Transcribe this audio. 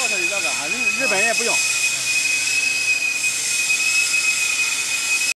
骆驼这个啊，日日本也不用。